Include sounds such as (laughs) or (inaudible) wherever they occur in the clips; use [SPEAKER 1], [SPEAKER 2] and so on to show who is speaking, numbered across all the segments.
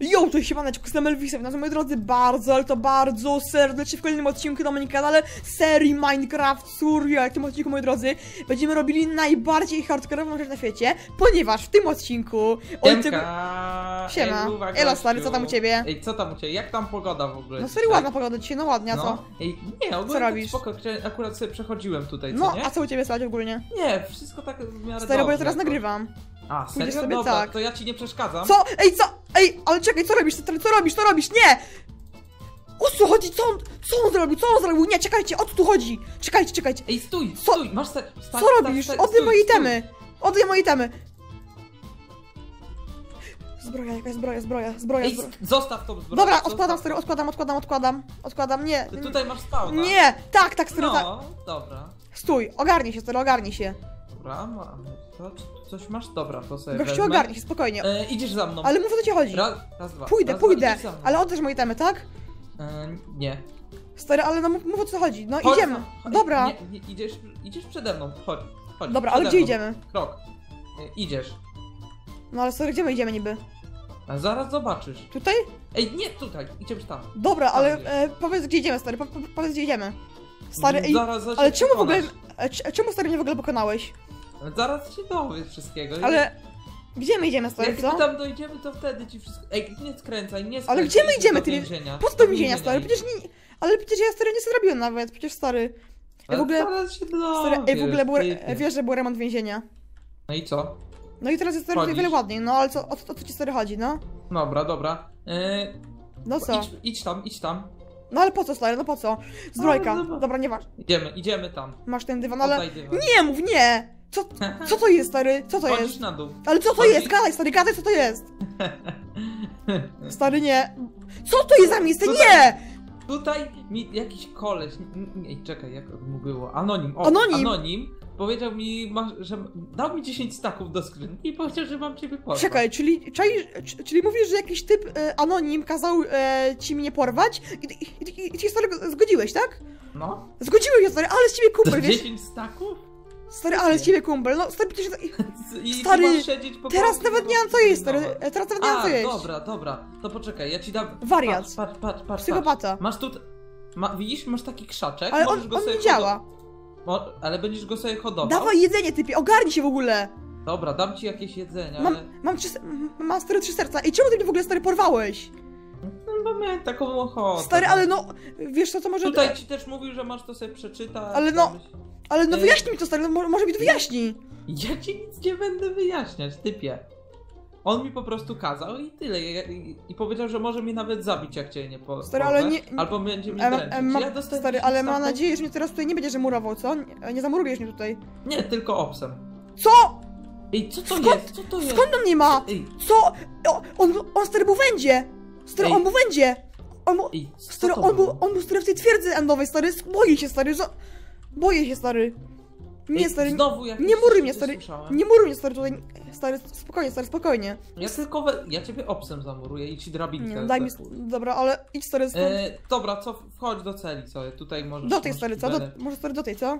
[SPEAKER 1] Jo, to się maneczko, jestem Elvisem, no moi drodzy, bardzo, ale to bardzo serdecznie w kolejnym odcinku na moim kanale serii Minecraft Survival. W tym odcinku, moi drodzy, będziemy robili najbardziej hardkorową rzecz na świecie, ponieważ w tym odcinku...
[SPEAKER 2] Siemka!
[SPEAKER 1] Siema.
[SPEAKER 2] Ej,
[SPEAKER 1] Elo, stary, co tam u ciebie?
[SPEAKER 2] Ej, co tam u ciebie? Jak tam pogoda w ogóle?
[SPEAKER 1] No serio ładna pogoda dzisiaj, no ładnie, a co?
[SPEAKER 2] No. Ej, nie, ogólnie
[SPEAKER 1] robisz?
[SPEAKER 2] tak spoko, że akurat sobie przechodziłem tutaj,
[SPEAKER 1] No,
[SPEAKER 2] co nie?
[SPEAKER 1] a co u ciebie słychać ogólnie?
[SPEAKER 2] Nie, wszystko tak w miarę
[SPEAKER 1] Stary, bo ja teraz nagrywam.
[SPEAKER 2] A,
[SPEAKER 1] Pójdziesz
[SPEAKER 2] serio?
[SPEAKER 1] sobie
[SPEAKER 2] Dobra,
[SPEAKER 1] tak.
[SPEAKER 2] to ja ci nie przeszkadzam.
[SPEAKER 1] Co? Ej, co? Ej, ale czekaj, co robisz, co robisz, co robisz? Nie! O co chodzi? Co on, co on zrobił? Co on zrobił? Nie, czekajcie, o co tu chodzi? Czekajcie, czekajcie.
[SPEAKER 2] Ej, stój,
[SPEAKER 1] Co-
[SPEAKER 2] stój, masz se... sta-
[SPEAKER 1] Co
[SPEAKER 2] sta-
[SPEAKER 1] robisz?
[SPEAKER 2] sta-
[SPEAKER 1] Oddaj
[SPEAKER 2] stój,
[SPEAKER 1] moje
[SPEAKER 2] stój.
[SPEAKER 1] itemy! Oddaj moje itemy! Zbroja, jakaś zbroja, zbroja, zbroja,
[SPEAKER 2] Ej,
[SPEAKER 1] zbroja.
[SPEAKER 2] zostaw tą zbroję.
[SPEAKER 1] Dobra,
[SPEAKER 2] zostaw
[SPEAKER 1] odkładam, stary, odkładam, odkładam, odkładam, odkładam, nie.
[SPEAKER 2] Ty Tutaj masz spawna.
[SPEAKER 1] Nie, tak, tak, stary, tak.
[SPEAKER 2] No, dobra.
[SPEAKER 1] Stój, ogarnij się, stary, ogarnij się.
[SPEAKER 2] Dobra, mamy to. Coś masz? Dobra, to sobie
[SPEAKER 1] Gościu,
[SPEAKER 2] wezmę.
[SPEAKER 1] ogarnij się, spokojnie.
[SPEAKER 2] E, idziesz za mną.
[SPEAKER 1] Ale mów o co ci chodzi.
[SPEAKER 2] Raz, raz, dwa.
[SPEAKER 1] Pójdę,
[SPEAKER 2] raz, dwa,
[SPEAKER 1] pójdę,
[SPEAKER 2] mną.
[SPEAKER 1] ale oddasz moje itemy, tak?
[SPEAKER 2] E, nie.
[SPEAKER 1] Stary, ale no mów, mów o co chodzi. No
[SPEAKER 2] Chodź
[SPEAKER 1] idziemy.
[SPEAKER 2] chodź,
[SPEAKER 1] Dobra.
[SPEAKER 2] Nie, nie, idziesz, idziesz przede mną, chodź. chodź
[SPEAKER 1] Dobra, ale
[SPEAKER 2] przede
[SPEAKER 1] gdzie
[SPEAKER 2] mną.
[SPEAKER 1] idziemy?
[SPEAKER 2] Krok. E, idziesz.
[SPEAKER 1] No ale stary, gdzie my idziemy niby?
[SPEAKER 2] A zaraz zobaczysz.
[SPEAKER 1] Tutaj?
[SPEAKER 2] Ej, nie tutaj, idziemy tam.
[SPEAKER 1] Dobra, ale
[SPEAKER 2] idziesz.
[SPEAKER 1] e, powiedz gdzie idziemy, stary, po, po, powiedz gdzie idziemy. Stary, ej,
[SPEAKER 2] zaraz, zaraz
[SPEAKER 1] ale czemu w ogóle, e, c- czemu stary mnie w ogóle pokonałeś?
[SPEAKER 2] Zaraz się dowiesz wszystkiego.
[SPEAKER 1] Ale, gdzie my idziemy, stary,
[SPEAKER 2] Jak
[SPEAKER 1] co?
[SPEAKER 2] my tam dojdziemy, to wtedy ci wszystko... Ej, nie skręcaj, nie skręcaj.
[SPEAKER 1] Ale gdzie my idziemy, ty-
[SPEAKER 2] więzienia.
[SPEAKER 1] Po co
[SPEAKER 2] Do
[SPEAKER 1] więzienia, stary? Przecież nie, ale przecież ja stary nie zrobiłem nawet, przecież stary.
[SPEAKER 2] Ale
[SPEAKER 1] w ogóle-
[SPEAKER 2] Zaraz się
[SPEAKER 1] Stary, ej, w ogóle
[SPEAKER 2] dowiesz,
[SPEAKER 1] był,
[SPEAKER 2] typie.
[SPEAKER 1] wiesz, że był remont więzienia.
[SPEAKER 2] No i co?
[SPEAKER 1] No i teraz jest stary
[SPEAKER 2] Chodzisz?
[SPEAKER 1] wiele ładniej, no ale co, o, o co ci stary chodzi, no?
[SPEAKER 2] Dobra, dobra. E,
[SPEAKER 1] No co?
[SPEAKER 2] idź, idź tam, idź tam.
[SPEAKER 1] No ale po co, stary, no po co? Zbrojka,
[SPEAKER 2] No, dobra.
[SPEAKER 1] dobra, nie masz,
[SPEAKER 2] Idziemy, idziemy tam.
[SPEAKER 1] masz ten dywan, ale...
[SPEAKER 2] Dywan.
[SPEAKER 1] Nie mów, nie! Co, co to jest, stary? Co to
[SPEAKER 2] Chodzisz
[SPEAKER 1] jest?
[SPEAKER 2] na dół.
[SPEAKER 1] Ale co to
[SPEAKER 2] Chodzi-
[SPEAKER 1] jest? Gadaj, stary, gadaj, co to jest? (laughs) Stary, nie. Co to jest za miejsce?
[SPEAKER 2] Co
[SPEAKER 1] Nie!
[SPEAKER 2] Tutaj mi jakiś koleś, nie, czekaj, jak mu było, anonim, o,
[SPEAKER 1] Anonim.
[SPEAKER 2] anonim powiedział mi, że dał mi 10 staków do skrzynki i powiedział, że mam ciebie porwać.
[SPEAKER 1] Czekaj, czyli, czaisz, c- czyli mówisz, że jakiś typ e, anonim kazał e, ci mnie porwać i, i, i, i ci stary zgodziłeś, tak?
[SPEAKER 2] No,
[SPEAKER 1] Zgodziłeś się, stary, ale z ciebie
[SPEAKER 2] za
[SPEAKER 1] kumpel, wiesz?
[SPEAKER 2] 10 staków?
[SPEAKER 1] Stary, ale z ciebie kumpel, no stary, przecież... (laughs)
[SPEAKER 2] I
[SPEAKER 1] Stary,
[SPEAKER 2] ty masz siedzieć po
[SPEAKER 1] Teraz
[SPEAKER 2] prostu
[SPEAKER 1] nawet nie mam co jeść, stary, teraz nawet nie mam co jeść.
[SPEAKER 2] dobra, dobra, to poczekaj, ja ci dam...
[SPEAKER 1] Wariat.
[SPEAKER 2] Patrz, patrz, patrz, patrz.
[SPEAKER 1] Psychopata.
[SPEAKER 2] patrz. Masz tu... Ma, widzisz, masz taki krzaczek,
[SPEAKER 1] Ale on, on nie działa.
[SPEAKER 2] Mo, ale będziesz go sobie hodował.
[SPEAKER 1] Dawaj jedzenie, typie, ogarnij się w ogóle.
[SPEAKER 2] Dobra, dam ci jakieś jedzenie,
[SPEAKER 1] Mam,
[SPEAKER 2] ale...
[SPEAKER 1] mam, trzy, mam stary trzy serca. I czemu ty mnie w ogóle stary porwałeś?
[SPEAKER 2] No bo miałem taką ochotę.
[SPEAKER 1] Stary, ale no, wiesz co, to może...
[SPEAKER 2] Tutaj ci też mówił, że masz to sobie przeczytać.
[SPEAKER 1] Ale no-
[SPEAKER 2] żebyś-
[SPEAKER 1] Ale no
[SPEAKER 2] Ej.
[SPEAKER 1] wyjaśnij mi to, stary, no, mo- może mi to wyjaśni.
[SPEAKER 2] Ja ci nic nie będę wyjaśniać, typie. On mi po prostu kazał i tyle. I, i, i powiedział, że może mnie nawet zabić, jak cię nie po.
[SPEAKER 1] Stary, ale nie-
[SPEAKER 2] Albo będzie mi
[SPEAKER 1] Em,
[SPEAKER 2] dręczyć.
[SPEAKER 1] em, mam-
[SPEAKER 2] ja dostałem
[SPEAKER 1] stary,
[SPEAKER 2] 10
[SPEAKER 1] ale mam nadzieję, że mnie teraz tutaj nie będziesz murował, co? Nie, nie zamurujesz mnie tutaj.
[SPEAKER 2] Nie, tylko obsem.
[SPEAKER 1] Co?
[SPEAKER 2] Ej, co to
[SPEAKER 1] Skąd-
[SPEAKER 2] jest? Co to jest?
[SPEAKER 1] Skąd on nie ma?
[SPEAKER 2] Ej,
[SPEAKER 1] Co? O, on, on stary był wędzie. Stary,
[SPEAKER 2] Ej.
[SPEAKER 1] on był wędzie. On był,
[SPEAKER 2] ej, co
[SPEAKER 1] stary,
[SPEAKER 2] to
[SPEAKER 1] on był,
[SPEAKER 2] było?
[SPEAKER 1] on był stary w tej twierdzy endowej, stary. Boję się, stary, że... Boję się, stary. Nie, stary,
[SPEAKER 2] Znowu jakieś
[SPEAKER 1] nie
[SPEAKER 2] coś
[SPEAKER 1] mnie, stary.
[SPEAKER 2] słyszałem.
[SPEAKER 1] Nie muruj mnie, stary, tutaj. Stary, spokojnie, stary, spokojnie.
[SPEAKER 2] Ja tylko we... ja ciebie obsem zamuruję i ci drabinkę.
[SPEAKER 1] Nie, daj mi...
[SPEAKER 2] zapuszczę.
[SPEAKER 1] Dobra, ale idź, stary, stąd.
[SPEAKER 2] E, dobra, co? Wchodź do celi sobie. Tutaj możesz.
[SPEAKER 1] Do tej, stary, co? Do, może, stary, do tej, co?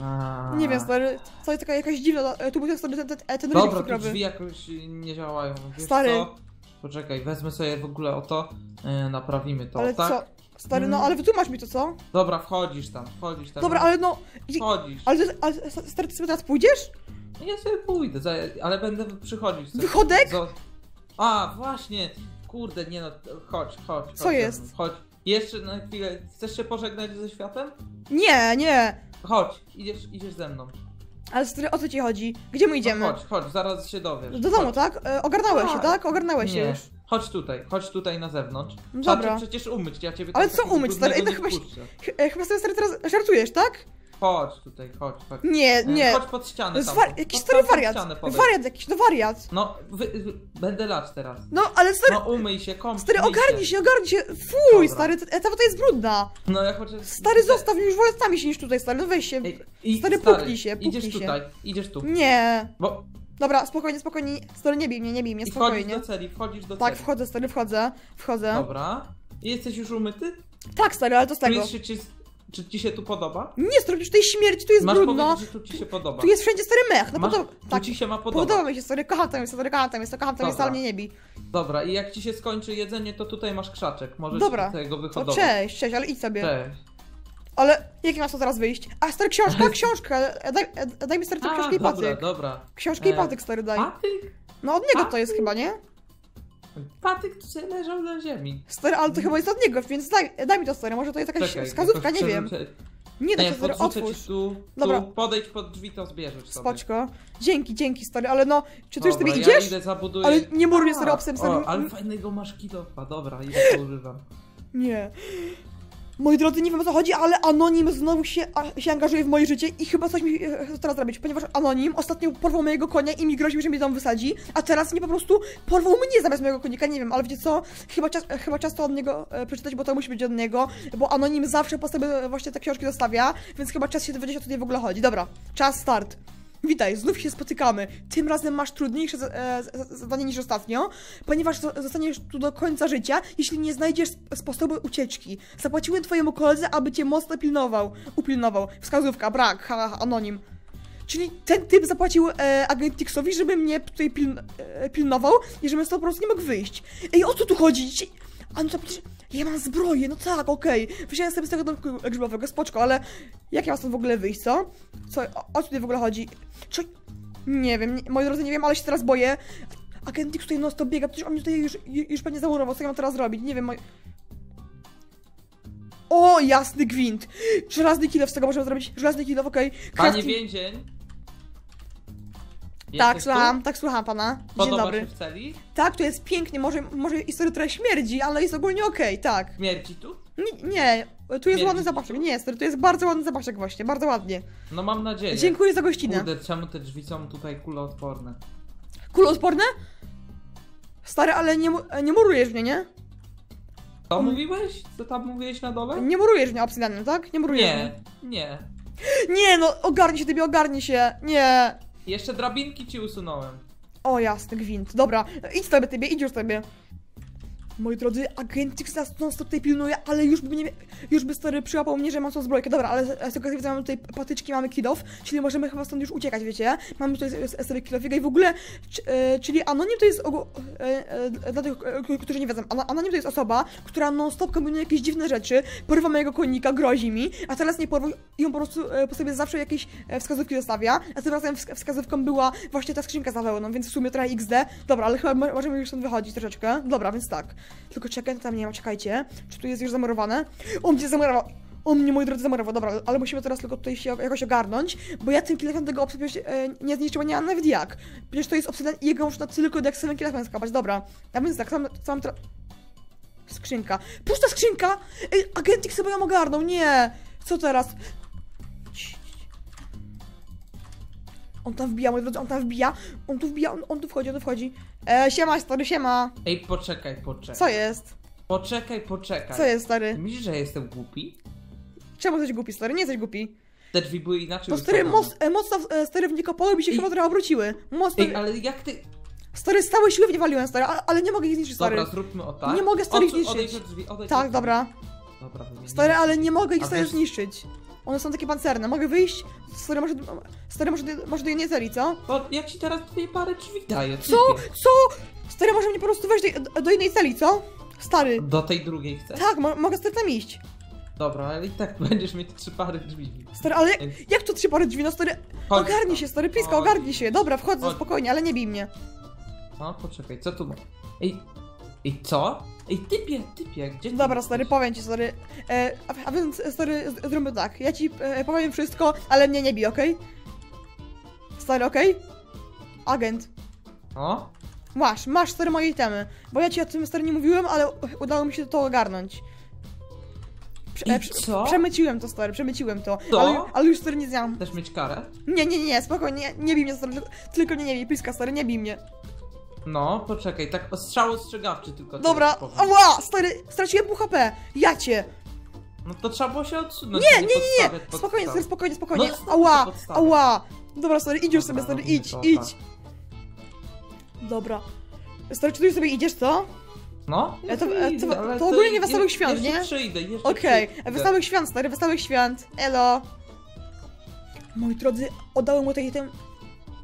[SPEAKER 2] A.
[SPEAKER 1] Nie wiem, stary, co jest taka jakaś dziwna, e, tu był stary, ten, ten, ten
[SPEAKER 2] Dobra,
[SPEAKER 1] cukrowy.
[SPEAKER 2] drzwi jakoś nie działają. Wiesz
[SPEAKER 1] Stary.
[SPEAKER 2] Co? Poczekaj, wezmę sobie w ogóle o to, e, naprawimy to,
[SPEAKER 1] Ale
[SPEAKER 2] tak?
[SPEAKER 1] co? Stary, no,
[SPEAKER 2] Mm.
[SPEAKER 1] ale wytłumacz mi to, co?
[SPEAKER 2] Dobra, wchodzisz tam, wchodzisz tam.
[SPEAKER 1] Dobra, ale no...
[SPEAKER 2] Wchodzisz.
[SPEAKER 1] Ale, ale stary, ty sobie teraz pójdziesz?
[SPEAKER 2] Ja sobie pójdę, ale będę przychodzić. sobie.
[SPEAKER 1] Wychodek?
[SPEAKER 2] Zo- A, właśnie! Kurde, nie no, chodź, chodź. chodź
[SPEAKER 1] Co jest?
[SPEAKER 2] Chodź. Jeszcze na chwilę, chcesz się pożegnać ze światem?
[SPEAKER 1] Nie, nie.
[SPEAKER 2] Chodź, idziesz, idziesz ze mną.
[SPEAKER 1] Ale stary, o co ci chodzi? Gdzie my idziemy?
[SPEAKER 2] No chodź, chodź, zaraz się dowiesz.
[SPEAKER 1] Do domu,
[SPEAKER 2] Chodź.
[SPEAKER 1] tak? E, się,
[SPEAKER 2] Tak.
[SPEAKER 1] tak? Ogarnąłeś się już.
[SPEAKER 2] Chodź tutaj, chodź tutaj na zewnątrz.
[SPEAKER 1] No
[SPEAKER 2] Trzeba
[SPEAKER 1] dobra.
[SPEAKER 2] cię przecież umyć, ja ciebie
[SPEAKER 1] Ale
[SPEAKER 2] tam
[SPEAKER 1] co umyć, stary? Ej,
[SPEAKER 2] nie
[SPEAKER 1] chyba się-. E, chyba sobie stary teraz żartujesz, tak?
[SPEAKER 2] Chodź tutaj, chodź, chodź.
[SPEAKER 1] Nie,
[SPEAKER 2] E,
[SPEAKER 1] nie.
[SPEAKER 2] Chodź pod ścianę
[SPEAKER 1] To
[SPEAKER 2] tam.
[SPEAKER 1] war- jakiś stary wariat. Wariat jakiś, no wariat.
[SPEAKER 2] No, wy, wy, będę lać teraz.
[SPEAKER 1] No, ale stary,
[SPEAKER 2] No umyj się, kom.
[SPEAKER 1] stary,
[SPEAKER 2] myj
[SPEAKER 1] ogarnij się, ogarnij się. Fuj,
[SPEAKER 2] Dobra.
[SPEAKER 1] stary, ta ta woda jest brudna.
[SPEAKER 2] No ja chociaż...
[SPEAKER 1] Stary, zostaw mnie już wolę sami się niż tutaj, stary, no weź się.
[SPEAKER 2] Ej, i,
[SPEAKER 1] Stary,
[SPEAKER 2] stary,
[SPEAKER 1] puknij się, puknij
[SPEAKER 2] Idziesz
[SPEAKER 1] się.
[SPEAKER 2] tutaj, idziesz tu.
[SPEAKER 1] Nie.
[SPEAKER 2] Bo
[SPEAKER 1] Dobra, spokojnie, spokojnie. Stary, nie bij mnie, nie bij mnie,
[SPEAKER 2] i wchodzisz
[SPEAKER 1] spokojnie.
[SPEAKER 2] do celi, wchodzisz do
[SPEAKER 1] Tak,
[SPEAKER 2] celi.
[SPEAKER 1] wchodzę, stary, wchodzę, wchodzę.
[SPEAKER 2] Dobra. I jesteś już umyty?
[SPEAKER 1] Tak, stary, ale to z
[SPEAKER 2] Tu
[SPEAKER 1] tego.
[SPEAKER 2] jest, przycisk, Czy ci się tu podoba?
[SPEAKER 1] Nie, stary, przecież tutaj śmierć, tu jest
[SPEAKER 2] Masz
[SPEAKER 1] brudno.
[SPEAKER 2] powiedzieć, że tu ci się podoba.
[SPEAKER 1] Tu jest wszędzie stary mech, no
[SPEAKER 2] Masz,
[SPEAKER 1] podoba...
[SPEAKER 2] tu
[SPEAKER 1] Tak,
[SPEAKER 2] ci się ma podobać.
[SPEAKER 1] podoba mi się, stary, kocham tam jest, stary, kocham tam jest, kocham tam jest,
[SPEAKER 2] Dobra.
[SPEAKER 1] ale mnie nie bi.
[SPEAKER 2] Dobra, i jak ci się skończy jedzenie, to tutaj masz krzaczek. Możesz
[SPEAKER 1] Dobra,
[SPEAKER 2] tego
[SPEAKER 1] To
[SPEAKER 2] wyhodować.
[SPEAKER 1] cześć, cześć, ale idź sobie.
[SPEAKER 2] Cześć.
[SPEAKER 1] Ale jakie masz to teraz wyjść? A, stary, książka, książka, e, daj, e, daj mi stary tą książkę i
[SPEAKER 2] dobra,
[SPEAKER 1] patyk.
[SPEAKER 2] dobra.
[SPEAKER 1] Książkę i
[SPEAKER 2] E,
[SPEAKER 1] patyk, stary, daj.
[SPEAKER 2] Patyk?
[SPEAKER 1] No od niego to jest chyba, nie?
[SPEAKER 2] Patyk tu sobie leżał na ziemi.
[SPEAKER 1] Stary, ale to chyba jest od niego, więc daj, daj mi to, stary, może to jest jakaś
[SPEAKER 2] Czekaj,
[SPEAKER 1] wskazówka, nie wiem.
[SPEAKER 2] przerzucę-
[SPEAKER 1] Nie się, stary, otwórz.
[SPEAKER 2] tu,
[SPEAKER 1] Dobra.
[SPEAKER 2] tu, podejdź pod drzwi, to zbierzesz sobie.
[SPEAKER 1] Spoczko. Dzięki, dzięki, stary, ale no, czy ty już sobie
[SPEAKER 2] Ja
[SPEAKER 1] idziesz?
[SPEAKER 2] idę, zabuduję...
[SPEAKER 1] Ale nie
[SPEAKER 2] A,
[SPEAKER 1] stary obsem, stary.
[SPEAKER 2] O, ale fajnego masz kilofa, dobra, idę to używam.
[SPEAKER 1] Nie. Moi drodzy, nie wiem o co chodzi, ale Anonim znowu się, a, się angażuje w moje życie i chyba coś mi e, teraz zrobić, ponieważ Anonim ostatnio porwał mojego konia i mi groził, że mnie tam wysadzi, a teraz mnie po prostu porwał mnie zamiast mojego konika, nie wiem, ale wiecie co, chyba czas, e, chyba czas to od niego e, przeczytać, bo to musi być od niego, bo Anonim zawsze po sobie właśnie te książki zostawia, więc chyba czas się dowiedzieć, o co tutaj w ogóle chodzi. Dobra, czas start. Witaj, znów się spotykamy. Tym razem masz trudniejsze e, zadanie niż ostatnio, ponieważ zo- zostaniesz tu do końca życia, jeśli nie znajdziesz sp- sposobu ucieczki. Zapłaciłem twojemu koledze, aby cię mocno pilnował. Upilnował. Wskazówka, brak, ha, ha, anonim. Czyli ten typ zapłacił e, agent Tixowi, żeby mnie tutaj e, pilnował i żebym stąd po prostu nie mógł wyjść. Ej, o co tu chodzi? A no to przecież ja mam zbroję, no tak, okej. Wziąłem sobie z tego domku grzybowego, spoczko, ale jak ja mam stąd w ogóle wyjść, co? Co, o, o co tutaj w ogóle chodzi? Czy... Nie wiem, nie, moi drodzy, nie wiem, ale się teraz boję. Agent Tix tutaj non stop biega, przecież on mnie tutaj już, już pewnie zamurował, co ja mam teraz robić? Nie wiem, moi... O, jasny gwint! Żelazny kilof z tego możemy zrobić, żelazny kilof, okej.
[SPEAKER 2] Panie
[SPEAKER 1] Crafting- Tak, słucham,
[SPEAKER 2] tu?
[SPEAKER 1] tak słucham pana. Dzień
[SPEAKER 2] Podoba
[SPEAKER 1] dobry.
[SPEAKER 2] w celi?
[SPEAKER 1] Tak, to jest pięknie, może, może historia trochę śmierdzi, ale jest ogólnie okej, tak.
[SPEAKER 2] Śmierci tu?
[SPEAKER 1] Nie, nie, tu jest
[SPEAKER 2] Śmierdzi
[SPEAKER 1] ładny zapaszek,
[SPEAKER 2] tu?
[SPEAKER 1] nie, stary, to jest bardzo ładny zapaszek właśnie, bardzo ładnie.
[SPEAKER 2] No mam nadzieję.
[SPEAKER 1] Dziękuję za gościnę.
[SPEAKER 2] Kurde, czemu te drzwi są tutaj kuloodporne?
[SPEAKER 1] Kuloodporne? Stary, ale nie, nie murujesz mnie, nie?
[SPEAKER 2] To
[SPEAKER 1] Um.
[SPEAKER 2] mówiłeś? Co tam mówiłeś na dole?
[SPEAKER 1] Nie murujesz mnie obsydianem, tak? Nie murujesz
[SPEAKER 2] Nie,
[SPEAKER 1] mnie.
[SPEAKER 2] nie.
[SPEAKER 1] Nie, no, ogarnij się, tybie, ogarnij się, nie.
[SPEAKER 2] Jeszcze drabinki ci usunąłem.
[SPEAKER 1] O, jasny gwint. Dobra, idź sobie, tybie, idź już sobie. Moi drodzy, agentix nas non stop tutaj pilnuje, ale już by, nie, już by stary przyłapał mnie, że mam tą zbrojkę. Dobra, ale z okazji widzę, mamy tutaj patyczki, mamy kilof, czyli możemy chyba stąd już uciekać, wiecie? Mamy tutaj sobie kilofiga i w ogóle, e, czyli anonim to jest, e, e, dla tych, którzy nie wiedzą, Ano- anonim to jest osoba, która non stop kombinuje jakieś dziwne rzeczy, porywa mojego konika, grozi mi, a teraz nie porwał i on po prostu po sobie zawsze jakieś wskazówki zostawia, a tym razem wsk- wskazówką była właśnie ta skrzynka za wełną, więc w sumie trochę XD. Dobra, ale chyba mo- możemy już stąd wychodzić troszeczkę. Dobra, więc tak. Tylko czekaj, tam nie ma, czekajcie. Czy tu jest już zamurowane? On mnie zamurował. On mnie, moi drodzy, zamurował. Dobra, ale musimy teraz tylko tutaj się jakoś ogarnąć, bo ja tym kilofem tego obsydian e, nie zniszczyłem, nie mam nawet jak. Przecież to jest obsydian i jego można tylko diaksowym kilofem skapać. Dobra, a więc tak, co mam, co. Skrzynka. Pusta skrzynka! Ej, agentik sobie ją ogarnął, nie! Co teraz? On tam wbija, moi drodzy, on tam wbija. On tu wbija, on, on tu wchodzi, on tu wchodzi. E, siema, stary, siema.
[SPEAKER 2] Ej, poczekaj, poczekaj.
[SPEAKER 1] Co jest?
[SPEAKER 2] Poczekaj, poczekaj.
[SPEAKER 1] Co jest, stary?
[SPEAKER 2] Myślisz, że jestem głupi?
[SPEAKER 1] Czemu jesteś głupi, stary? Nie jesteś głupi.
[SPEAKER 2] Te drzwi były inaczej
[SPEAKER 1] No stary, moc, e, mocno e, stary w Nikopoły by się
[SPEAKER 2] Ej.
[SPEAKER 1] chyba trochę obróciły. Mocno...
[SPEAKER 2] Ej, ale jak ty...
[SPEAKER 1] Stary, z całej siły w nie waliłem, stary, ale, ale nie mogę ich zniszczyć, stary.
[SPEAKER 2] Dobra, zróbmy o tak.
[SPEAKER 1] Nie mogę starych
[SPEAKER 2] Odsu-
[SPEAKER 1] niszczyć.
[SPEAKER 2] Odejdź od drzwi, odejdź
[SPEAKER 1] Tak,
[SPEAKER 2] od drzwi.
[SPEAKER 1] dobra.
[SPEAKER 2] Dobra.
[SPEAKER 1] Stary, ale nie mogę ich
[SPEAKER 2] A
[SPEAKER 1] stary
[SPEAKER 2] wiesz-
[SPEAKER 1] zniszczyć. One są takie pancerne. Mogę wyjść? Stary, może, stary, może, do- może do jednej celi, co?
[SPEAKER 2] To ja ci teraz tutaj parę drzwi daję.
[SPEAKER 1] Co? Co? Stary, może mnie po prostu wejść do, do jednej celi, co? Stary.
[SPEAKER 2] Do tej drugiej chcesz?
[SPEAKER 1] Tak, mo mogę stary tam iść.
[SPEAKER 2] Dobra, ale i tak (laughs) będziesz mieć trzy pary drzwi.
[SPEAKER 1] Stary, ale jak, jak tu trzy pary drzwi? No stary,
[SPEAKER 2] Chodź
[SPEAKER 1] ogarnij
[SPEAKER 2] tam.
[SPEAKER 1] się, stary, piska, ogarnij się. Dobra, wchodzę
[SPEAKER 2] Chodź.
[SPEAKER 1] spokojnie, ale nie bij mnie.
[SPEAKER 2] No, poczekaj, co tu ma? Ej, ej, co? Ej, typie, typie, gdzie ty
[SPEAKER 1] Dobra,
[SPEAKER 2] jesteś?
[SPEAKER 1] stary, powiem ci, stary. E, a, a więc, stary, z- zróbmy tak. Ja ci e, powiem wszystko, ale mnie nie bij, okej? Stary, okej? Agent.
[SPEAKER 2] O?
[SPEAKER 1] Masz, masz, stary, moje itemy. Bo ja ci o tym, stary, nie mówiłem, ale udało mi się to ogarnąć. Prze-
[SPEAKER 2] I
[SPEAKER 1] e, prze-
[SPEAKER 2] co?
[SPEAKER 1] Przemyciłem to, stary, przemyciłem to.
[SPEAKER 2] Co?
[SPEAKER 1] Ale, ale już, stary, nie zjam.
[SPEAKER 2] Chcesz mieć karę?
[SPEAKER 1] Nie, nie, nie, nie, spokojnie, nie, nie bij mnie, stary, tylko nie, nie bij, piska, stary, nie bij mnie.
[SPEAKER 2] No, poczekaj, tak strzał ostrzegawczy tylko.
[SPEAKER 1] Dobra, ała, stary, straciłem pół HP, ja cię.
[SPEAKER 2] No to trzeba było się odsunąć.
[SPEAKER 1] Nie, nie, nie, nie, spokojnie, stary, spokojnie, spokojnie.
[SPEAKER 2] No,
[SPEAKER 1] ała,
[SPEAKER 2] to
[SPEAKER 1] ała. Dobra, stary, idź już sobie, stary, idź,
[SPEAKER 2] to,
[SPEAKER 1] idź.
[SPEAKER 2] tak.
[SPEAKER 1] Dobra. Stary, czy ty już sobie idziesz, co?
[SPEAKER 2] No,
[SPEAKER 1] to-
[SPEAKER 2] ja
[SPEAKER 1] ale to-
[SPEAKER 2] idę, ale
[SPEAKER 1] to ogólnie Wesołych Świąt,
[SPEAKER 2] jeszcze
[SPEAKER 1] nie?
[SPEAKER 2] przyjdę, jeszcze
[SPEAKER 1] Okej,
[SPEAKER 2] przyjdę.
[SPEAKER 1] wesołych świąt, stary, wesołych świąt. Elo. Moi drodzy, oddałem mu te ten.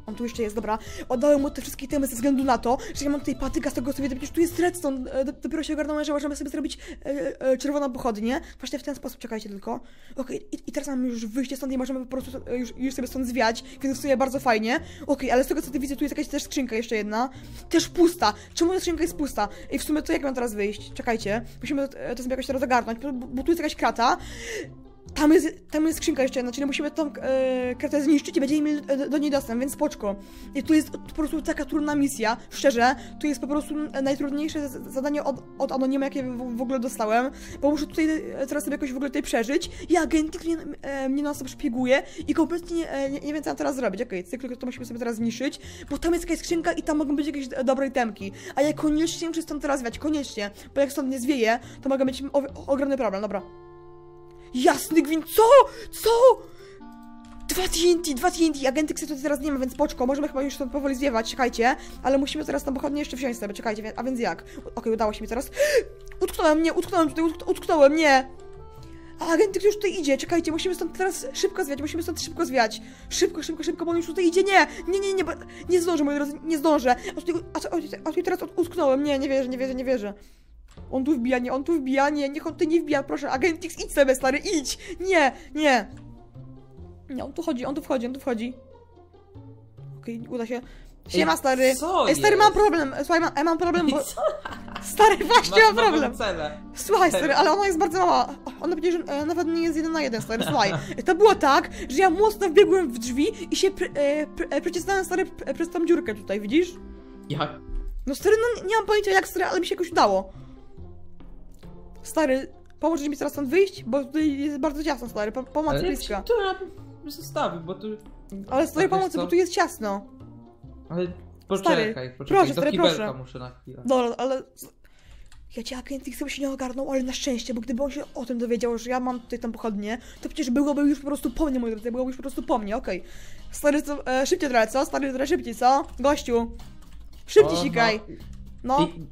[SPEAKER 1] On tu jeszcze jest, dobra. Oddałem mu te wszystkie temy ze względu na to, że ja mam tutaj patyka z tego sobie, przecież tu jest redstone. e, do- Dopiero się ogarnąłem, że możemy sobie zrobić e, e, czerwoną pochodnię. Właśnie w ten sposób, czekajcie tylko. Okej, i, i teraz mamy już wyjście stąd i możemy po prostu e, już, już sobie stąd zwiać, więc w sumie bardzo fajnie. Okej, ale z tego co ty widzę, tu jest jakaś też skrzynka jeszcze jedna. Też pusta. Czemu ta skrzynka jest pusta? I w sumie to jak mam teraz wyjść? Czekajcie. Musimy e, to sobie jakoś teraz ogarnąć, bo, bo tu jest jakaś krata. Tam jest, tam jest skrzynka jeszcze jedna, czyli musimy tą e, kartę zniszczyć i będziemy mieli do, niej dostęp, więc spoczko. I tu jest po prostu taka trudna misja, szczerze, tu jest po prostu najtrudniejsze zadanie od, od Anonima, jakie w, w ogóle dostałem, bo muszę tutaj e, teraz sobie jakoś w ogóle tutaj przeżyć i agent mnie, e, mnie na sobie szpieguje i kompletnie nie, e, nie, nie wiem, co mam teraz zrobić. Okej, cykl to musimy sobie teraz zniszczyć, bo tam jest jakaś skrzynka i tam mogą być jakieś dobre temki, a ja koniecznie muszę stąd teraz wiać, koniecznie, bo jak stąd nie zwieje, to mogę mieć ogromny problem, dobra. Jasny gwint, co? Co? Dwa TNT, dwa TNT, agenty tutaj teraz nie ma, więc poczko, możemy chyba już stąd powoli zwiewać, czekajcie, ale musimy teraz na pochodnie jeszcze wziąć sobie, czekajcie, a więc jak? Okej, udało się mi teraz. (gasps) Utknąłem, nie, utknąłem tutaj, utk- utknąłem, nie! A agentyk już tutaj idzie, czekajcie, musimy stąd teraz szybko zwiać, musimy stąd szybko zwiać. Szybko, szybko, szybko, bo on już tutaj idzie, nie! Nie, nie, nie, nie zdążę, moi drodzy, nie zdążę. A tutaj, a, a, tutaj teraz ut- utknąłem, nie, nie wierzę, nie wierzę, nie wierzę. On tu wbija, nie, on tu wbija, nie, niech on tutaj nie wbija, proszę, Agentix, idź sobie, stary, idź! Nie, nie! Nie, on tu chodzi, on tu wchodzi, on tu wchodzi. Okej, uda się. Siema,
[SPEAKER 2] Ej,
[SPEAKER 1] stary.
[SPEAKER 2] co
[SPEAKER 1] Ej, stary,
[SPEAKER 2] jest?
[SPEAKER 1] mam problem, słuchaj, mam, ja mam problem, bo...
[SPEAKER 2] Co?
[SPEAKER 1] Stary, właśnie mam problem. Słuchaj, stary, ale ona jest bardzo mała. Ona przecież e, nawet nie jest jeden na jeden, stary, słuchaj. To było tak, że ja mocno wbiegłem w drzwi i się pr, e, pr, e, przecisnąłem, stary, przez tą dziurkę tutaj, widzisz?
[SPEAKER 2] Jak?
[SPEAKER 1] No stary, no nie- nie mam pojęcia jak stary, ale mi się jakoś udało. Stary, pomożesz mi teraz stąd wyjść? Bo tutaj jest bardzo ciasno, stary, po, pomoc
[SPEAKER 2] Ale ja ci
[SPEAKER 1] bliska.
[SPEAKER 2] to ja bym zostawił, bo tu...
[SPEAKER 1] Ale stary, pomocy, bo tu jest ciasno.
[SPEAKER 2] Ale poczekaj,
[SPEAKER 1] Stary,
[SPEAKER 2] poczekaj,
[SPEAKER 1] proszę,
[SPEAKER 2] do
[SPEAKER 1] stary, proszę.
[SPEAKER 2] muszę na chwilę.
[SPEAKER 1] Dobra, ale... Ja cię agent sobie się nie ogarnął, ale na szczęście, bo gdyby on się o tym dowiedział, że ja mam tutaj tam pochodnie, to przecież byłoby już po prostu po mnie, moi drodzy, byłoby już po prostu po mnie, okej. Stary, co, e, szybciej trochę, co? Stary, trochę szybciej, co? Gościu. Szybciej
[SPEAKER 2] O,
[SPEAKER 1] sikaj. No.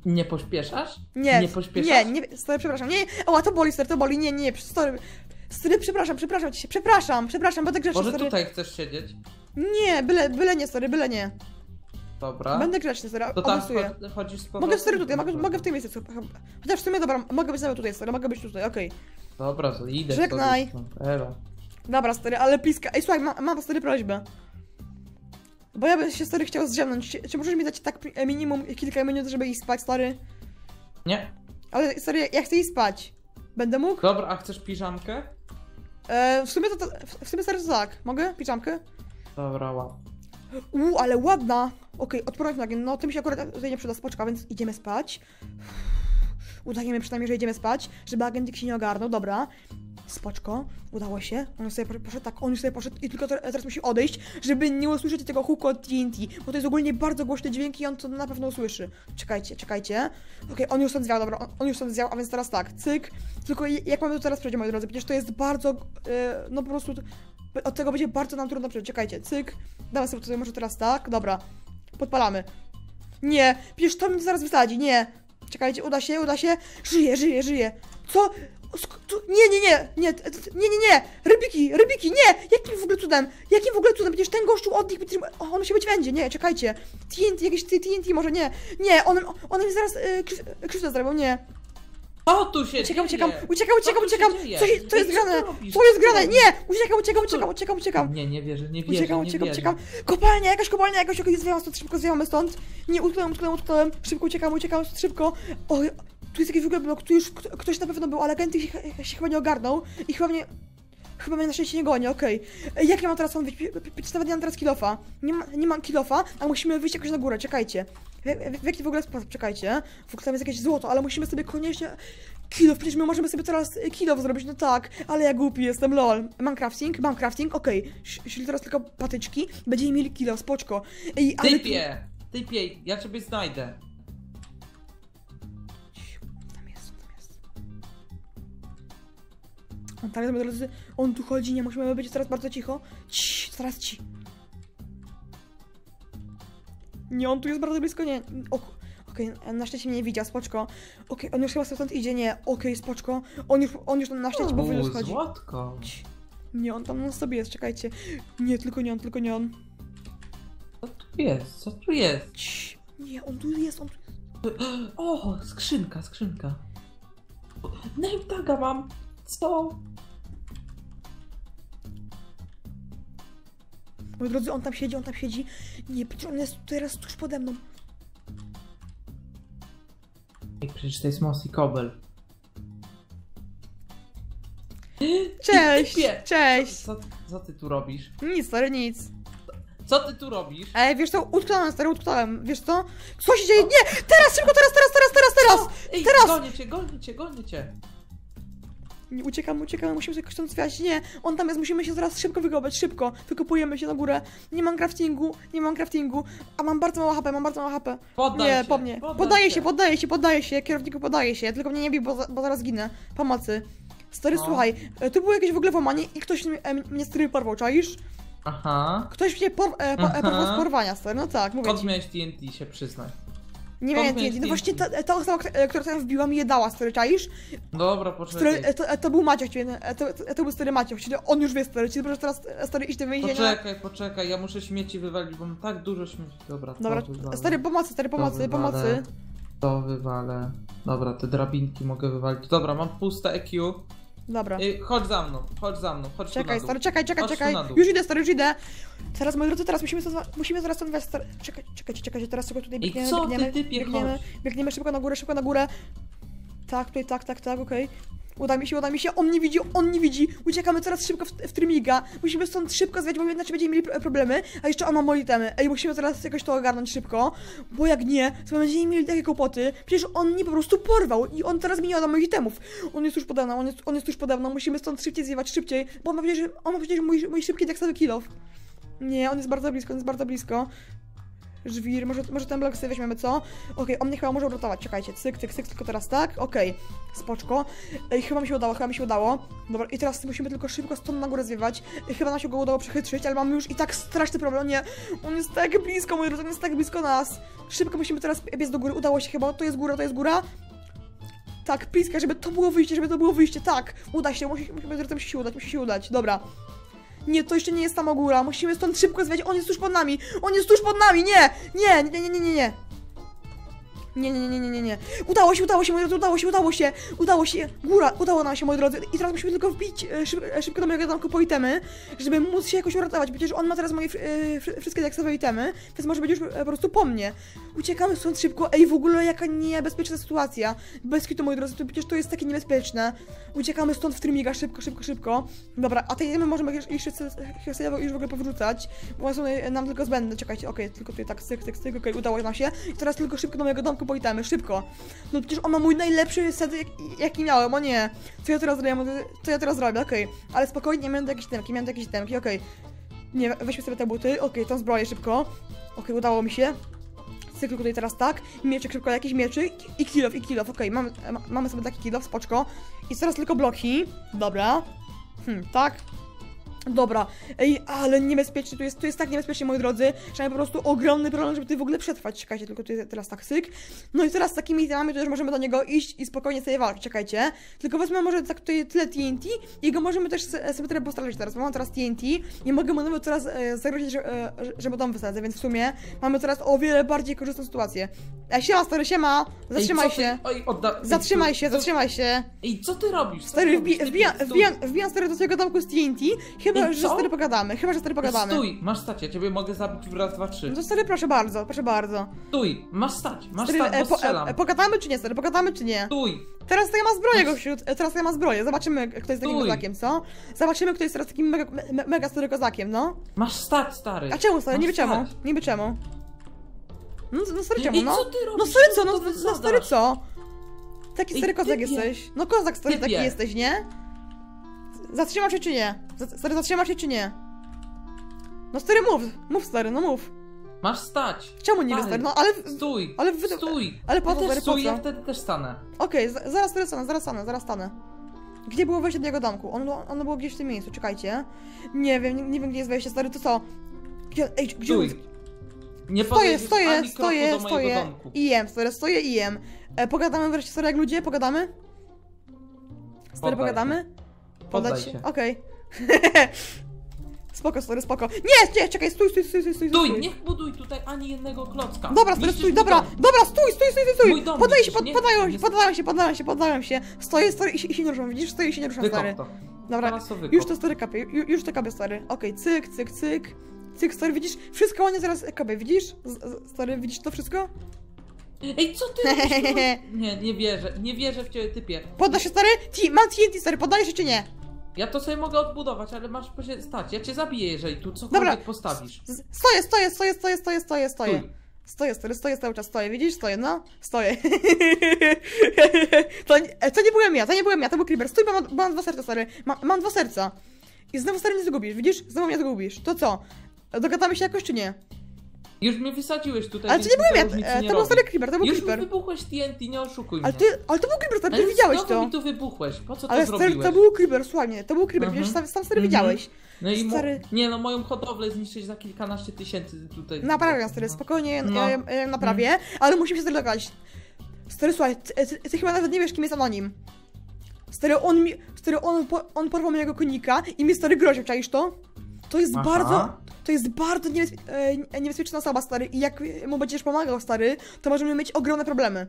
[SPEAKER 2] I nie pośpieszasz?
[SPEAKER 1] Nie,
[SPEAKER 2] Nie pośpieszasz?
[SPEAKER 1] nie, nie, stary, przepraszam, nie, o, a to boli, stary, to boli, nie, nie, stary, stary, przepraszam, przepraszam cię, przepraszam, przepraszam, będę grzeczny,
[SPEAKER 2] Może
[SPEAKER 1] stary,
[SPEAKER 2] tutaj chcesz siedzieć?
[SPEAKER 1] nie, byle, byle nie, stary, byle nie,
[SPEAKER 2] Dobra.
[SPEAKER 1] będę grzeczny, stary,
[SPEAKER 2] To tam
[SPEAKER 1] obiecuję.
[SPEAKER 2] chodzisz z powrotem?
[SPEAKER 1] Mogę stary tutaj, mogę, mogę w tym miejscu, chociaż w sumie, dobra, mogę być nawet tutaj, stary, mogę być tutaj, okej,
[SPEAKER 2] Dobra, to idę
[SPEAKER 1] Żegnaj.
[SPEAKER 2] sobie stąd. Elo.
[SPEAKER 1] dobra, stary, ale pliska, ej, słuchaj, ma, mam stary prośbę, bo ja bym się, stary, chciał zdrzemnąć, czy, możesz mi dać tak minimum kilka minut, żeby iść spać, stary,
[SPEAKER 2] Nie?
[SPEAKER 1] ale, stary, ja chcę iść spać, będę mógł?
[SPEAKER 2] Dobra, a chcesz piżamkę?
[SPEAKER 1] E, w sumie to, to, w sumie, stary, to tak, mogę, piżamkę?
[SPEAKER 2] Dobra, łap.
[SPEAKER 1] Uuu, ale ładna. Okej, odporność na gen. No, to mi się akurat tutaj nie przyda spoczka, więc idziemy spać. Udajemy przynajmniej, że idziemy spać, żeby agentik się nie ogarnął, dobra. Spoczko, udało się. On sobie po- poszedł, tak, on już sobie poszedł i tylko te- teraz musi odejść, żeby nie usłyszeć tego huku od TNT, bo to jest ogólnie bardzo głośne dźwięki i on to na pewno usłyszy. Czekajcie, czekajcie. Okej, on już stąd zwiał, dobra, on, już stąd zwiał, a więc teraz tak, cyk. Tylko jak mamy to teraz przejść, moi drodzy, przecież to jest bardzo, e, no po prostu, od tego będzie bardzo nam trudno przejść. Czekajcie, cyk. Damy sobie tutaj może teraz tak, dobra. Podpalamy. Nie, przecież to mnie zaraz wysadzi, nie. Czekajcie, uda się, uda się. Żyje, żyje, żyje. Co? Nie, nie, nie, nie, nie, nie, nie. Rybiki, rybiki, nie. Jakim w ogóle cudem? Jakim w ogóle cudem? Przecież ten gościu od nich, o, on musi być będzie, nie, czekajcie. TNT, jakieś TNT może, nie. Nie, on, on mi zaraz y, krzy- krzywdę zrobił, nie.
[SPEAKER 2] Co tu się
[SPEAKER 1] Uciekam,
[SPEAKER 2] dzieje?
[SPEAKER 1] uciekam, uciekam, uciekam,
[SPEAKER 2] się
[SPEAKER 1] uciekam. Co, się- co jest grane? Co jest grane? Nie! Uciekam, uciekam, uciekam, uciekam, uciekam.
[SPEAKER 2] Nie, nie wierzę, nie wierzę,
[SPEAKER 1] Uciekam,
[SPEAKER 2] nie
[SPEAKER 1] uciekam,
[SPEAKER 2] wierzę.
[SPEAKER 1] uciekam. Kopalnia, jakaś kopalnia, jakaś, okej, zwijam stąd, szybko zwijamy stąd. Nie, utknąłem, utknąłem, utknąłem. Szybko uciekam, uciekam, szybko. O, tu jest jakiś w ogóle blok, tu już kto- ktoś na pewno był, ale agenty się, się chyba nie ogarnął i chyba mnie... Chyba mnie na szczęście nie goni, okej. Ej, Jak ja mam teraz wyjść? Przecież nawet nie mam teraz kilofa. Nie, ma, nie mam kilofa, a musimy wyjść jakoś na górę, czekajcie. W, w, jaki w ogóle sposób, czekajcie. W ogóle tam jest jakieś złoto, ale musimy sobie koniecznie... Kilof, przecież my możemy sobie teraz y, kilof zrobić, no tak, ale ja głupi jestem, lol. Mam crafting? Mam crafting, okej. Okay. Teraz tylko patyczki, będziemy mieli kilof, spoczko. Ej, ale...
[SPEAKER 2] Typie, typie, ja ciebie znajdę.
[SPEAKER 1] Tam jest, moi drodzy, on tu chodzi, nie musimy być teraz bardzo cicho. Cii, teraz ci. Nie, on tu jest bardzo blisko, nie. O, Okej, na szczęście mnie nie widział, spoczko. Okej, on już chyba stąd idzie, nie. Okej, spoczko. On już, on już na szczęście powoli
[SPEAKER 2] Uuu,
[SPEAKER 1] schodzi.
[SPEAKER 2] złotko.
[SPEAKER 1] Nie, on tam na sobie jest, czekajcie. Nie, tylko nie on, tylko nie on.
[SPEAKER 2] Co tu jest? Co tu jest?
[SPEAKER 1] Cii. Nie, on tu jest, on tu (gasps)
[SPEAKER 2] O, skrzynka, skrzynka. Name taga Co?
[SPEAKER 1] Moi drodzy, on tam siedzi, on tam siedzi. Nie, on jest teraz tuż pode mną.
[SPEAKER 2] Ej, przecież to jest Mossy Kobel.
[SPEAKER 1] Cześć, (laughs)
[SPEAKER 2] typie!
[SPEAKER 1] cześć.
[SPEAKER 2] Co, co ty tu robisz?
[SPEAKER 1] Nic, stary, nic.
[SPEAKER 2] Co ty tu robisz?
[SPEAKER 1] Ej, wiesz co, utknąłem, stary, utknąłem. Wiesz co? Co się dzieje? Nie! Teraz, szybko, teraz, teraz, teraz, teraz, teraz!
[SPEAKER 2] Ej,
[SPEAKER 1] teraz!
[SPEAKER 2] gonię cię, gonię cię, gonię cię.
[SPEAKER 1] Nie, uciekamy, uciekamy, musimy się stąd zwiać. Nie, on tam jest, musimy się zaraz szybko wykopać, szybko. Wykopujemy się na górę. Nie mam craftingu, nie mam craftingu. A mam bardzo mało HP, mam bardzo mało HP.
[SPEAKER 2] Poddaj
[SPEAKER 1] nie,
[SPEAKER 2] się.
[SPEAKER 1] po mnie.
[SPEAKER 2] poddaj
[SPEAKER 1] Poddaję się, poddaję się, poddaję się, kierowniku poddaję się. Tylko mnie nie bij, bo, za- bo zaraz ginę. Pomocy. Stary,
[SPEAKER 2] No.
[SPEAKER 1] słuchaj, e, tu było jakieś w ogóle włamanie i ktoś mnie, e, mnie stary porwał, czaisz?
[SPEAKER 2] Aha.
[SPEAKER 1] Ktoś mnie por, e, po, e, porwał z porwania, stary, no tak, mówię
[SPEAKER 2] Skąd
[SPEAKER 1] ci.
[SPEAKER 2] miałeś TNT się przyznać?
[SPEAKER 1] Nie
[SPEAKER 2] miałeś
[SPEAKER 1] TNT. No właśnie ta, ta osoba, która- która tam wbiła mi je dała, stary, czaisz?
[SPEAKER 2] Dobra,
[SPEAKER 1] Stary,
[SPEAKER 2] poczekaj.
[SPEAKER 1] e, to, e, to był Maciek, e, to, to, to był stary Maciek, czyli on już wie, stary, czyli proszę teraz, e, stary, iść do więzienia.
[SPEAKER 2] Poczekaj, poczekaj, ja muszę śmieci wywalić, bo mam tak dużo śmieci. Dobra,
[SPEAKER 1] Dobra,
[SPEAKER 2] wywalę.
[SPEAKER 1] stary, pomocy, stary, pomocy,
[SPEAKER 2] To
[SPEAKER 1] pomocy.
[SPEAKER 2] To wywalę. Dobra, te drabinki mogę wywalić. Dobra, mam puste EQ.
[SPEAKER 1] Dobra.
[SPEAKER 2] Ej, chodź za mną, chodź za mną, chodź tu
[SPEAKER 1] Czekaj,
[SPEAKER 2] na dół.
[SPEAKER 1] stary, czekaj, czekaj,
[SPEAKER 2] Chodź tu
[SPEAKER 1] czekaj.
[SPEAKER 2] na dół.
[SPEAKER 1] Już idę, stary, już idę. Teraz, moi drodzy, teraz musimy, stąd, musimy zaraz stąd wejść, stary. Czekaj, czekajcie, czekajcie, teraz szybko tutaj
[SPEAKER 2] Ej,
[SPEAKER 1] biegniemy,
[SPEAKER 2] co ty,
[SPEAKER 1] biegniemy,
[SPEAKER 2] typie,
[SPEAKER 1] biegniemy,
[SPEAKER 2] chodź.
[SPEAKER 1] biegniemy szybko na górę, szybko na górę. Tak, tutaj, tak, tak, tak, okej. Uda mi się, uda mi się, on nie widzi, on nie widzi. Uciekamy teraz szybko w, w trymiga. Musimy stąd szybko zwiać, bo inaczej będziemy mieli pro- problemy. A jeszcze on ma moje itemy. Ej, musimy teraz jakoś to ogarnąć szybko. Bo jak nie, to będziemy mieli takie kłopoty. Przecież on mnie po prostu porwał i on teraz mi nie da moich itemów. On jest tuż pode on jest, on jest tuż pode. Musimy stąd szybciej zjechać, szybciej. Bo on ma przecież, on ma przecież mój, mój szybki tekstowy kill off. Nie, on jest bardzo blisko, on jest bardzo blisko. Żwir, może, może ten blok sobie weźmiemy, co? Okej, on mnie chyba może uratować, czekajcie, cyk, cyk, cyk, tylko teraz tak, okej, spoczko. Ej, chyba mi się udało, chyba mi się udało. Dobra, i teraz musimy tylko szybko stąd na górę zwiewać. Ej, chyba nam się go udało przechytrzyć, ale mamy już i tak straszny problem, nie? On jest tak blisko, mój drodzy, on jest tak blisko nas. Szybko musimy teraz biec do góry, udało się chyba, to jest góra, to jest góra. Tak, bliska, żeby to było wyjście, żeby to było wyjście, tak. Uda się, musi, musi, musi, musi się udać, musi się udać, dobra. Nie, to jeszcze nie jest sama góra. Musimy stąd szybko zwiać. On jest tuż pod nami. On jest tuż pod nami. Nie! Nie, nie, nie, nie, nie, nie. Nie, nie, nie, nie, nie. Udało się, udało się, moi drodzy, udało się, udało się. Udało się. Góra, udało nam się, moi drodzy. I teraz musimy tylko wbić e, szyb, e, szybko do mojego domku po itemy, żeby móc się jakoś uratować. Przecież on ma teraz moje e, wszy- wszystkie deksowe itemy, więc może być już e, po prostu po mnie. Uciekamy stąd szybko. Ej, w ogóle jaka niebezpieczna sytuacja. Bez kitu, moi drodzy, to przecież to jest takie niebezpieczne. Uciekamy stąd w trymiga, szybko, szybko, szybko. Dobra, a te itemy możemy jeszcze, już w ogóle powrzucać, bo są nam tylko zbędne. Czekajcie, okej, tylko tutaj tak, styk, styk, styk, okej, udało nam się. I teraz tylko szybko do mojego domku po itemy, szybko. No przecież on ma mój najlepszy set, jak, jaki miałem, o nie. Co ja teraz zrobię? Co ja teraz robię? Okej, ale spokojnie, miałem tu jakieś temki, miałem tu jakieś temki, okej. Nie, weźmy sobie te buty, okej, tą zbroję szybko. Okej, udało mi się. Cykl tutaj teraz tak. Mieczyk szybko, jakiś mieczyk i kilof, i kilof, okej, mamy, ma, mamy sobie taki kilof, spoczko. I teraz tylko bloki, dobra. Hmm, tak. Dobra, ej, ale niebezpiecznie, tu jest, tu jest tak niebezpiecznie, moi drodzy, że mamy po prostu ogromny problem, żeby tutaj w ogóle przetrwać. Czekajcie, tylko tutaj teraz tak syk. No i teraz z takimi itemami to już możemy do niego iść i spokojnie sobie walczyć, czekajcie. Tylko wezmę może tak tutaj tyle TNT i go możemy też sobie trochę postarać teraz, bo mam teraz TNT i mogę mu nawet teraz e, zagrozić, że, e, że- że mu dom wysadzę, więc w sumie mamy teraz o wiele bardziej korzystną sytuację. Ej, siema, stary, siema, zatrzymaj
[SPEAKER 2] Ej,
[SPEAKER 1] się.
[SPEAKER 2] Oj, odda... Ej,
[SPEAKER 1] Zatrzymaj
[SPEAKER 2] co-
[SPEAKER 1] się,
[SPEAKER 2] co-
[SPEAKER 1] zatrzymaj się.
[SPEAKER 2] Ej, co ty robisz? Co
[SPEAKER 1] Stary,
[SPEAKER 2] ty
[SPEAKER 1] wbijam, wbijam, wbijam stary do swojego domku z TNT, chyba,
[SPEAKER 2] Ej,
[SPEAKER 1] że
[SPEAKER 2] co?
[SPEAKER 1] stary pogadamy, chyba, że stary pogadamy.
[SPEAKER 2] Stój, masz stać, ja ciebie mogę zabić w raz, dwa, trzy.
[SPEAKER 1] No to stary, proszę bardzo, proszę bardzo.
[SPEAKER 2] Stój, masz stać, masz
[SPEAKER 1] Stary,
[SPEAKER 2] stać,
[SPEAKER 1] e,
[SPEAKER 2] bo
[SPEAKER 1] po,
[SPEAKER 2] strzelam.
[SPEAKER 1] e, pogadamy czy nie, stary, pogadamy czy nie?
[SPEAKER 2] Stój,
[SPEAKER 1] Teraz to ja ma zbroję go wśród, e, teraz to ja ma zbroję, zobaczymy kto jest takim
[SPEAKER 2] Stój.
[SPEAKER 1] kozakiem, co? Zobaczymy kto jest teraz takim mega, me, mega stary kozakiem, no.
[SPEAKER 2] masz stać, stary.
[SPEAKER 1] A czemu stary,
[SPEAKER 2] Masz
[SPEAKER 1] niby czemu,
[SPEAKER 2] stać.
[SPEAKER 1] niby czemu? No, no stary czemu,
[SPEAKER 2] Ej,
[SPEAKER 1] no?
[SPEAKER 2] co ty robisz?
[SPEAKER 1] No stary co, no, no stary co? Taki
[SPEAKER 2] Ej,
[SPEAKER 1] stary kozak
[SPEAKER 2] typie.
[SPEAKER 1] jesteś. No kozak stary taki
[SPEAKER 2] Typie.
[SPEAKER 1] jesteś, nie? Zatrzymasz się czy nie? Z- Stary, zatrzymasz się czy nie? No stary mów, mów stary, no mów.
[SPEAKER 2] Masz stać.
[SPEAKER 1] Czemu niby
[SPEAKER 2] Stary.
[SPEAKER 1] stary? No ale...
[SPEAKER 2] Stój,
[SPEAKER 1] Ale wy-
[SPEAKER 2] stój.
[SPEAKER 1] ale po
[SPEAKER 2] ja
[SPEAKER 1] co, stary, po
[SPEAKER 2] stój,
[SPEAKER 1] co?
[SPEAKER 2] ja wtedy też stanę.
[SPEAKER 1] Okej, za- zaraz stary stanę, zaraz stanę, zaraz stanę. Gdzie było wejście do jego domku? Ono, ono było gdzieś w tym miejscu, czekajcie. Nie wiem, nie, nie wiem gdzie jest wejście, stary, to co? Gdzie, ej, gdzie
[SPEAKER 2] Stój. Nie
[SPEAKER 1] Stoję, stoję, stoję, stoję. I jem, stary, stoję i jem. E, pogadamy wreszcie, stary, jak ludzie? Pogadamy? Stary, pogadamy?
[SPEAKER 2] Poddaj
[SPEAKER 1] się?
[SPEAKER 2] się.
[SPEAKER 1] Okej. (laughs) spoko, stary, spoko. Nie, nie, czekaj, stój, stój, stój, stój, stój.
[SPEAKER 2] Stój, nie buduj tutaj ani jednego klocka.
[SPEAKER 1] Dobra, stary, stój, dobra,
[SPEAKER 2] dom.
[SPEAKER 1] dobra, stój, stój, stój, stój, stój.
[SPEAKER 2] dom
[SPEAKER 1] Podaję się, pod,
[SPEAKER 2] nie-
[SPEAKER 1] podaję się, podaję się, podaję się. Stoję, stary, i się, i się nie ruszam, widzisz? Stoję i się nie ruszam, stary.
[SPEAKER 2] To.
[SPEAKER 1] Dobra,
[SPEAKER 2] Teraz to wykop.
[SPEAKER 1] już to stary kapie, ju- już to kapie, stary. Okej, cyk, cyk, cyk. Cyk, stary, widzisz? Wszystko ładnie zaraz kapie, widzisz? Z, stary, widzisz to wszystko?
[SPEAKER 2] Ej, co ty robisz? (laughs) Nie, nie wierzę, nie wierzę w ciebie, typie.
[SPEAKER 1] Podda się, stary? Ti, mam TNT, stary, poddajesz się czy nie?
[SPEAKER 2] Ja to sobie mogę odbudować, ale masz stać. Ja cię zabiję, jeżeli tu cokolwiek
[SPEAKER 1] Dobra.
[SPEAKER 2] postawisz.
[SPEAKER 1] Stoję, stoję, stoję, stoję, stoję, stoję, stoję.
[SPEAKER 2] Stój.
[SPEAKER 1] Stoję, stary, stoję cały czas, stoję, widzisz? Stoję, no, stoję. (laughs) to, nie- to nie byłem ja, to nie byłem ja, to był Creeper. Stój, bo mam, bo mam dwa serca, stary. Ma, mam dwa serca. I znowu, stary, nie zgubisz, widzisz? Znowu mnie zgubisz. To co? Dogadamy się jakoś, czy nie?
[SPEAKER 2] Już mnie wysadziłeś tutaj,
[SPEAKER 1] Ale to nie byłem ja, e,
[SPEAKER 2] nie
[SPEAKER 1] to był stary Creeper, to był
[SPEAKER 2] Już
[SPEAKER 1] Creeper.
[SPEAKER 2] wybuchłeś TNT, nie oszukuj
[SPEAKER 1] Ale
[SPEAKER 2] mnie.
[SPEAKER 1] ty, ale to był Creeper, stary, ty
[SPEAKER 2] Ale
[SPEAKER 1] widziałeś to.
[SPEAKER 2] mi tu wybuchłeś, po co to
[SPEAKER 1] Ale stary,
[SPEAKER 2] zrobiłeś?
[SPEAKER 1] to był Creeper, słuchaj mnie, to był Creeper,
[SPEAKER 2] Mhm.
[SPEAKER 1] widzisz, sam, sam stary
[SPEAKER 2] Mhm.
[SPEAKER 1] widziałeś.
[SPEAKER 2] No i
[SPEAKER 1] Stary.
[SPEAKER 2] Nie no, moją hodowlę zniszczyć za kilkanaście tysięcy tutaj.
[SPEAKER 1] Naprawiam, stary, spokojnie,
[SPEAKER 2] No.
[SPEAKER 1] ja, ja, naprawię, ale musimy się dogadać. Stary, słuchaj, ty, ty, ty chyba nawet nie wiesz, kim jest Anonim. Stary, on mi, stary, on, on porwał mojego konika i mi stary groził, czaisz to? To jest
[SPEAKER 2] Aha.
[SPEAKER 1] bardzo, to jest bardzo niebezpie, e, niebezpieczna osoba, stary, i jak mu będziesz pomagał, stary, to możemy mieć ogromne problemy.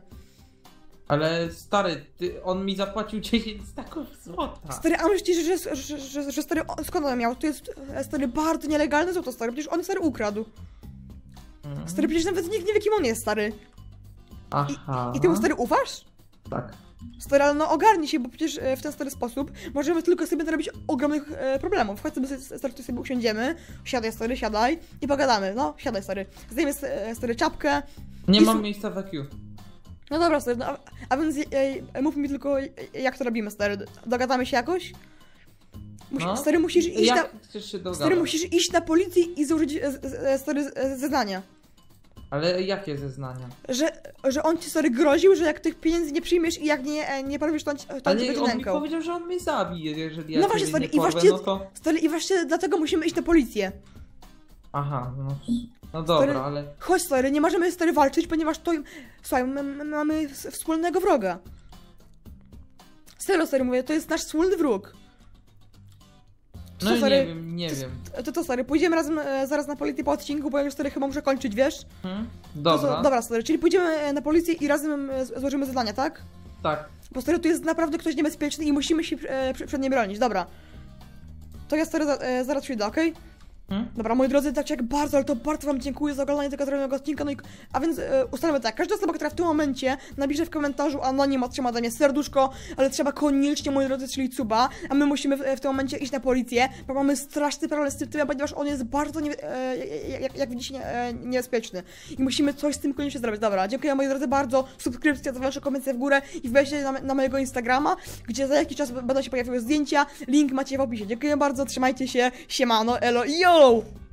[SPEAKER 2] Ale stary, ty, on mi zapłacił 10 staków złota.
[SPEAKER 1] Stary, a myślisz, że, że, że, że, że stary, skąd on miał? To jest, e, stary, bardzo nielegalne złoto, stary, przecież on, stary, ukradł.
[SPEAKER 2] Mhm.
[SPEAKER 1] Stary, przecież nawet nikt nie wie, kim on jest, stary.
[SPEAKER 2] Aha.
[SPEAKER 1] I ty mu, stary, ufasz?
[SPEAKER 2] Tak.
[SPEAKER 1] Stary, ale no ogarnij się, bo przecież e, w ten stary sposób możemy tylko sobie narobić ogromnych e, problemów. Chodź sobie, stary, sobie usiądziemy, siadaj stary, siadaj i pogadamy. No, siadaj stary. Zdejmę e, stary czapkę.
[SPEAKER 2] Nie mam miejsca w EQ.
[SPEAKER 1] No dobra stary, no, a, a więc e, mów mi tylko jak to robimy stary. Dogadamy się jakoś? Musi,
[SPEAKER 2] No.
[SPEAKER 1] Stary, musisz iść
[SPEAKER 2] Jak
[SPEAKER 1] na... Stary, musisz iść na policję i złożyć stary zeznania.
[SPEAKER 2] Ale jakie zeznania?
[SPEAKER 1] Że, że on ci stary groził, że jak tych pieniędzy nie przyjmiesz i jak nie, e, nie powiesz, to on, ci- to on cię
[SPEAKER 2] Ale
[SPEAKER 1] będzie
[SPEAKER 2] on mi
[SPEAKER 1] nękał.
[SPEAKER 2] powiedział, że on mnie zabije, jeżeli ja
[SPEAKER 1] No właśnie, stary,
[SPEAKER 2] nie
[SPEAKER 1] i
[SPEAKER 2] porwę,
[SPEAKER 1] właśnie-
[SPEAKER 2] no to...
[SPEAKER 1] Stary, i właśnie dlatego musimy iść na policję.
[SPEAKER 2] Aha, no, no dobra,
[SPEAKER 1] Stary-
[SPEAKER 2] ale...
[SPEAKER 1] Chodź stary, nie możemy stary walczyć, ponieważ to... Słuchaj, my, my mamy s- wspólnego wroga. Serio stary mówię, to jest nasz wspólny wróg.
[SPEAKER 2] No
[SPEAKER 1] Co, stary?
[SPEAKER 2] nie wiem, nie wiem.
[SPEAKER 1] To co stary, pójdziemy razem e, zaraz na policję po odcinku, bo ja już stary chyba muszę kończyć, wiesz?
[SPEAKER 2] Hmm?
[SPEAKER 1] To,
[SPEAKER 2] Dobra,
[SPEAKER 1] co, dobra stary, czyli pójdziemy e, na policję i razem e, złożymy zadania, tak?
[SPEAKER 2] tak.
[SPEAKER 1] Bo stary, tu jest naprawdę ktoś niebezpieczny i musimy się e, przed nim bronić, dobra. To ja stary za, e, zaraz przyjdę, okej?
[SPEAKER 2] Hmm?
[SPEAKER 1] Dobra, moi drodzy, tak jak bardzo, ale to bardzo wam dziękuję za oglądanie tego zrobionego odcinka, no i, a więc e, ustalmy tak, każda osoba, która w tym momencie napisze w komentarzu anonim, otrzyma ode mnie serduszko, ale trzeba koniecznie, moi drodzy, czyli cuba, a my musimy w, w tym momencie iść na policję, bo mamy straszny problem z tym typem, ponieważ on jest bardzo, nie, e, jak, jak widzicie, nie, e, niebezpieczny. I musimy coś z tym koniecznie zrobić, dobra, dziękuję moi drodzy bardzo, subskrypcja, zawsze komentarze w górę i wejście na, na mojego Instagrama, gdzie za jakiś czas będą się pojawiły zdjęcia, link macie w opisie, dziękuję bardzo, trzymajcie się, siemano, elo, yo!